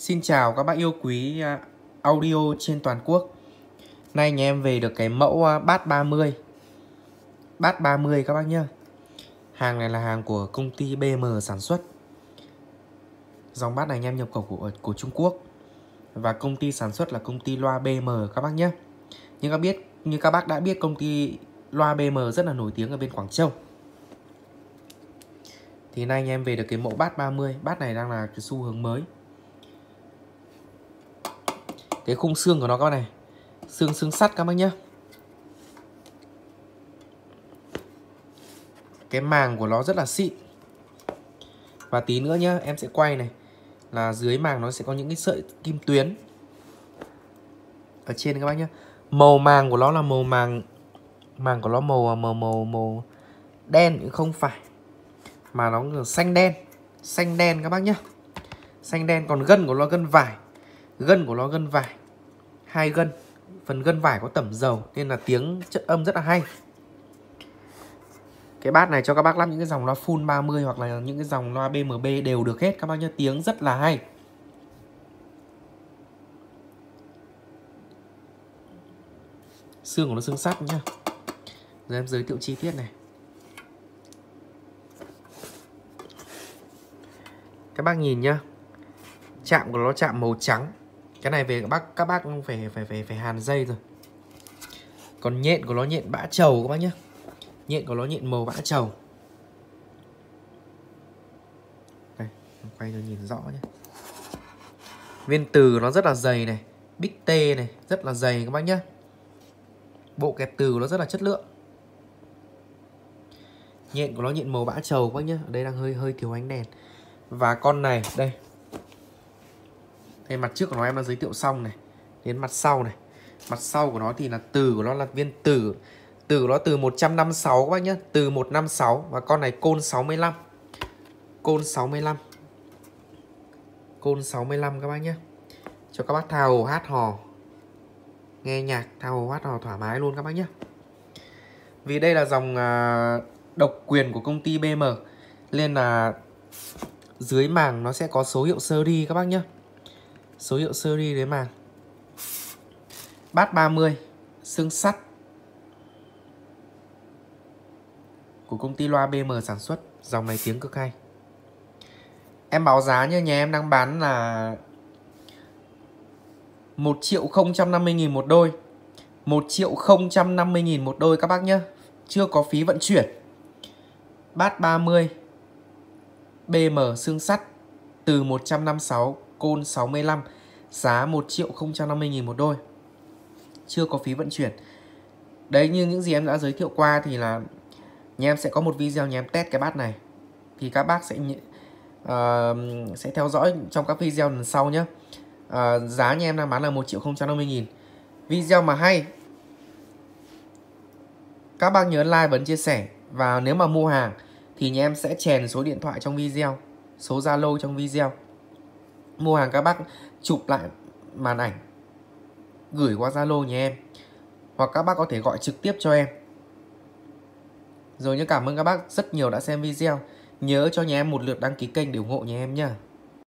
Xin chào các bác yêu quý à, audio trên toàn quốc. Nay nhà em về được cái mẫu à, bát 30 Bát 30 các bác nhá. Hàng này là hàng của công ty BM sản xuất. Dòng bát này anh em nhập khẩu của, của Trung Quốc. Và công ty sản xuất là công ty loa BM các bác nhé Như các biết như các bác đã biết công ty loa BM rất là nổi tiếng ở bên Quảng Châu. Thì nay anh em về được cái mẫu bát 30 Bát này đang là cái xu hướng mới cái khung xương của nó các bác này. Xương xương sắt các bác nhé cái màng của nó rất là xịn. Và tí nữa nhá, em sẽ quay này, là dưới màng nó sẽ có những cái sợi kim tuyến. Ở trên các bác nhé màu màng của nó là màu màng màng của nó màu màu màu màu đen nhưng không phải. Mà nó là xanh đen xanh đen các bác nhé xanh đen, còn gân của nó gân vải gân của nó gân vải. Hai gân. Phần gân vải có tẩm dầu nên là tiếng chất âm rất là hay. Cái bát này cho các bác lắp những cái dòng loa full 30 hoặc là những cái dòng loa BMB đều được hết. Các bác nhá tiếng rất là hay. Xương của nó xương sắt nhá. Giờ em giới thiệu chi tiết này. Các bác nhìn nhá. Chạm của nó chạm màu trắng cái này về các bác các bác phải phải phải phải hàn dây rồi. Còn nhện của nó nhện bã trầu các bác nhé nhện của nó nhện màu bã trầu. Đây, quay cho nhìn rõ nhé viên từ nó rất là dày này bích tê này, rất là dày các bác nhé bộ kẹp từ nó rất là chất lượng. Nhện của nó nhện màu bã trầu các bác nhé ở đây đang hơi hơi thiếu ánh đèn. Và con này, đây đây mặt trước của nó em đã giới thiệu xong này. Đến mặt sau này. Mặt sau của nó thì là từ của nó là viên từ từ của nó từ 156 các bác nhé từ 156 và con này côn 65 côn 65 côn 65 các bác nhé cho các bác thao hồ hát hò. Nghe nhạc thao hồ hát hò thoải mái luôn các bác nhé vì đây là dòng à, độc quyền của công ty BM nên là dưới màng nó sẽ có số hiệu seri các bác nhé số hiệu series đấy mà. Bát 30 xương sắt. Của công ty loa BM sản xuất, dòng này tiếng cực hay. Em báo giá như nhà em đang bán là 1 triệu 050 nghìn một đôi. 1 triệu 050 nghìn một đôi các bác nhé Chưa có phí vận chuyển. Bát 30 BM xương sắt Từ 156 Côn 65 Giá 1 triệu 050 nghìn một đôi. Chưa có phí vận chuyển. Đấy như những gì em đã giới thiệu qua thì là Nhà em sẽ có một video nhà em test cái bát này. Thì các bác sẽ uh, sẽ theo dõi trong các video lần sau nhé uh, ờ, Giá nhà em đang bán là 1 triệu 050 nghìn. Video mà hay. Các bác nhớ like, bấm chia sẻ. Và nếu mà mua hàng Thì nhà em sẽ chèn số điện thoại trong video Số Zalo trong video mua hàng các bác chụp lại màn ảnh, gửi qua Zalo nhà em, hoặc các bác có thể gọi trực tiếp cho em. Rồi nhớ cảm ơn các bác rất nhiều đã xem video. Nhớ cho nhà em một lượt đăng ký kênh để ủng hộ nhà em nhé